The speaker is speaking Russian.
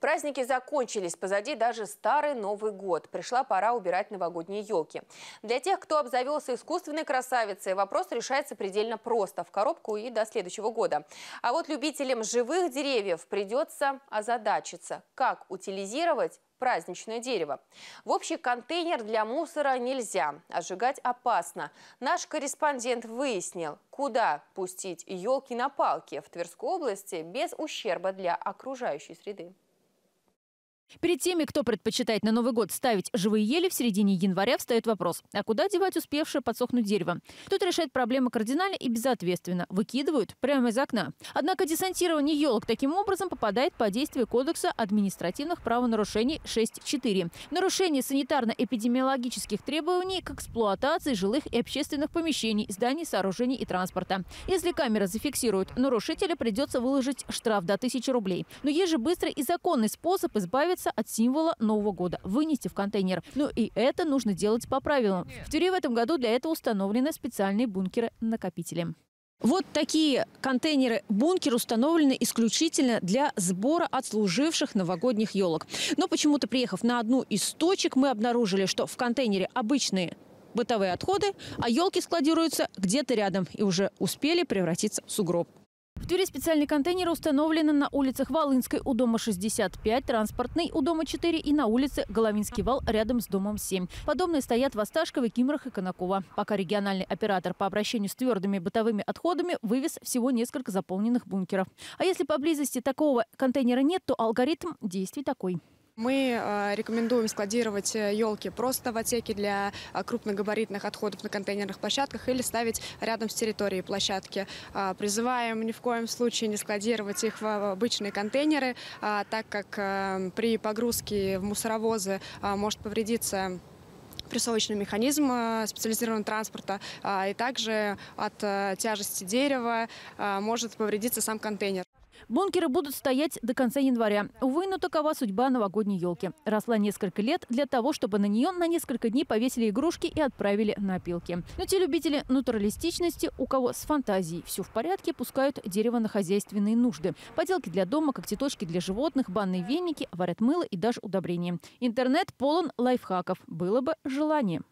Праздники закончились, позади даже старый Новый год. Пришла пора убирать новогодние елки. Для тех, кто обзавелся искусственной красавицей, вопрос решается предельно просто – в коробку и до следующего года. А вот любителям живых деревьев придется озадачиться. Как утилизировать праздничное дерево. В общий контейнер для мусора нельзя, а сжигать опасно. Наш корреспондент выяснил, куда пустить елки на палке в Тверской области без ущерба для окружающей среды. Перед теми, кто предпочитает на Новый год ставить живые ели, в середине января встает вопрос, а куда девать успевшее подсохнуть дерево? Кто-то решает проблему кардинально и безответственно. Выкидывают прямо из окна. Однако десантирование елок таким образом попадает под действие Кодекса административных правонарушений 6.4. Нарушение санитарно-эпидемиологических требований к эксплуатации жилых и общественных помещений, зданий, сооружений и транспорта. Если камера зафиксирует нарушителя, придется выложить штраф до 1000 рублей. Но есть же быстрый и законный способ избавиться избавиться от символа Нового года, вынести в контейнер. Ну и это нужно делать по правилам. В Твери в этом году для этого установлены специальные бункеры-накопители. Вот такие контейнеры-бункер установлены исключительно для сбора отслуживших новогодних елок. Но почему-то, приехав на одну из точек, мы обнаружили, что в контейнере обычные бытовые отходы, а елки складируются где-то рядом и уже успели превратиться в сугроб. В Твери специальные контейнеры установлены на улицах Волынской у дома 65, Транспортной у дома 4 и на улице Головинский вал рядом с домом 7. Подобные стоят в Осташкове, Кимрах и Конакова. Пока региональный оператор по обращению с твердыми бытовыми отходами вывез всего несколько заполненных бункеров. А если поблизости такого контейнера нет, то алгоритм действий такой. Мы э, рекомендуем складировать елки просто в отсеке для э, крупногабаритных отходов на контейнерных площадках или ставить рядом с территорией площадки. Э, призываем ни в коем случае не складировать их в обычные контейнеры, так как при погрузке в мусоровозы может повредиться прессовочный механизм специализированного транспорта, и также от тяжести дерева может повредиться сам контейнер. Бункеры будут стоять до конца января. Увы, но такова судьба новогодней елки. Росла несколько лет для того, чтобы на нее на несколько дней повесили игрушки и отправили на опилки. Но те любители натуралистичности, у кого с фантазией все в порядке, пускают дерево на хозяйственные нужды. Поделки для дома, когтеточки для животных, банные веники, варят мыло и даже удобрения. Интернет полон лайфхаков. Было бы желание.